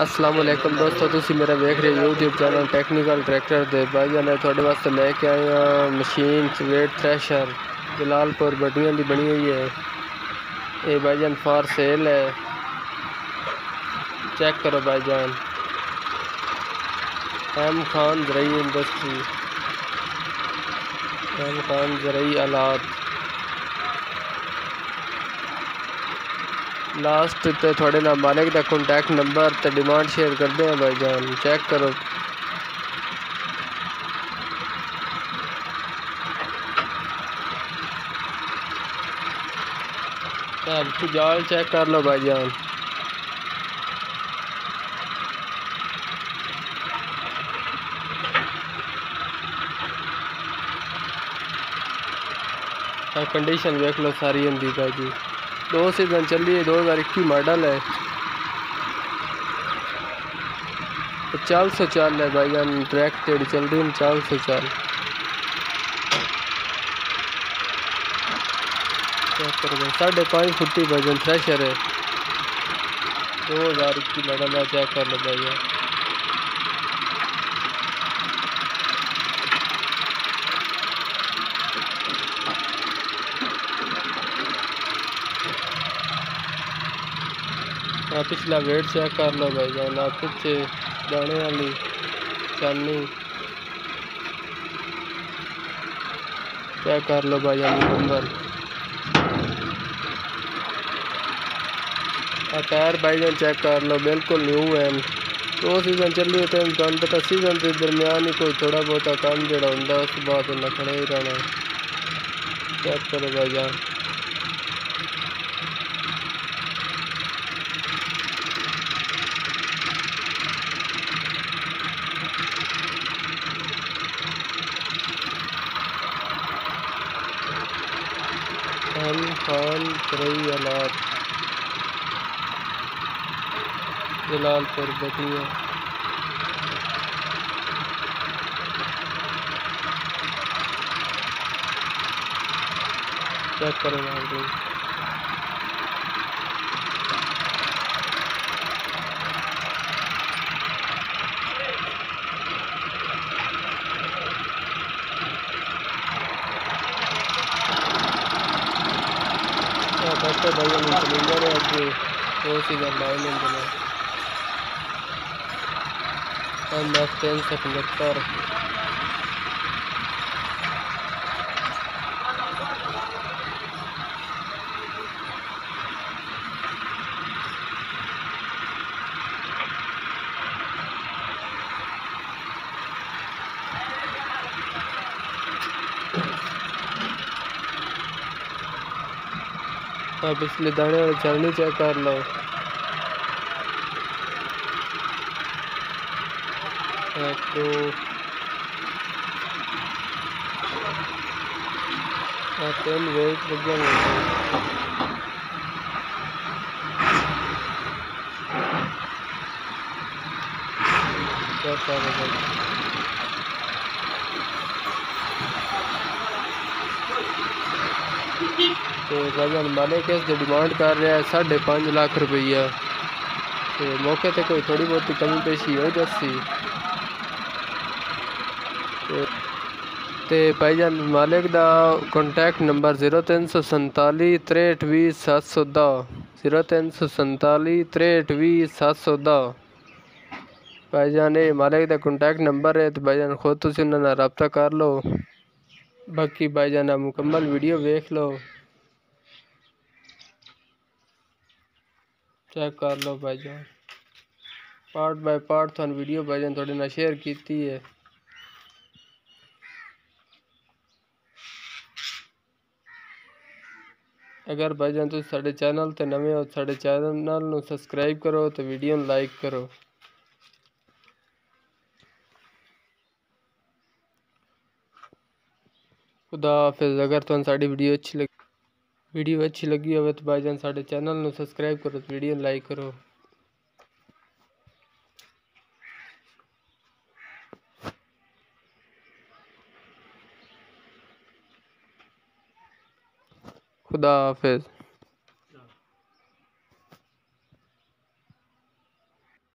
अस्सलाम वालेकुम दोस्तों ਤੁਸੀਂ ਮੇਰਾ ਵੇਖ ਰਹੇ YouTube ਚੈਨਲ ਟੈਕਨੀਕਲ ਟਰੈਕਟਰ ਦੇ ਭਾਈਆਂ ਨੇ ਤੁਹਾਡੇ ਵਾਸਤੇ ਲੈ ਕੇ ਆਏ ਹਾਂ ਮਸ਼ੀਨ ਸਵੇਟ ਥ੍ਰੈਸ਼ਰ ਜਲਾਲਪੁਰ ਬੱਡੀਆਂ ਦੀ ਬਣੀ ਹੋਈ ਹੈ ਇਹ ਭਾਈਜਾਨ ਫਾਰ ਸੇਲ ਹੈ चेक करो भाईजान एम खान जरिए इंडस्ट्री एम खान जरिए आलात लास्ट तो थोड़े ना मालिक का कॉन्टैक्ट नंबर तो डिमांड शेयर करते हैं भाई जान चेक करो जाल चेक कर लो भाई जान कंडीशन देख लो सारी होंगी भाई दो सीज़न चली है, दो हज़ार इक्की मॉडल है। चाल सौ चाल है भाई जान ट्रैक जेड़ी चल रही है चाल सौ चाल। साढ़े पाँच फुटी भाईजान थ्रेशर है। दो हज़ार इक्की मॉडल है चेक कर लो भाई जान हाँ पिछला वेट चेक कर लो भाई जान आप पीछे दाने वाली चानी चेक कर लो भाई जान नंबर टायर भाई जान चेक कर लो बिल्कुल न्यू है दो सीज़न चली तो तुम पता सीज़न के दरम्यान ही कोई थोड़ा बहुत काम जोड़ा होंगे उस बाद खड़े ही रहना चेक करो भाई जान खान तरई जलाल जलालपुर बकरिया चेक करो दो season line engine M F तीन सौ पचहत्तर अब इसलिए दाने वाले चलनी चेक कर लो। दो। तीन वेट लगे चेक कर तो गजन मालिक इस डिमांड कर रहा है साढ़े पाँच लाख रुपया। तो मौके पर कोई थोड़ी बहुत कमी पेशी हो जाती तो भाईजान मालिक का कॉन्टैक्ट नंबर ज़ीरो तीन सौ संताली, त्रेहठ भी सत्त सौ दस। ज़ीरो तीन सौ संताली, त्रेहठ भी सत्त सौ दस। भाईजान ये मालिक का कॉन्टैक्ट नंबर है तो भाईजान खुद तुम उन्होंने रबता कर लो। बाकी भाईजान मुकम्मल वीडियो वेख लो। चेक कर लो भाईजान। पार्ट बाय पार्ट थान वीडियो भाईजान थोड़े ना शेयर की है। अगर भाईजान तुम साढ़े चैनल ते नवे हो, साढ़े चैनल में सबसक्राइब करो तो वीडियो लाइक करो। खुदा हाफिज़, अगर तुम साड़ी वीडियो अच्छी लगी वीडियो अच्छी लगी हो तो भाईजान साढ़े चैनल में सब्सक्राइब करो तो वीडियो लाइक करो। खुदा हाफिज़।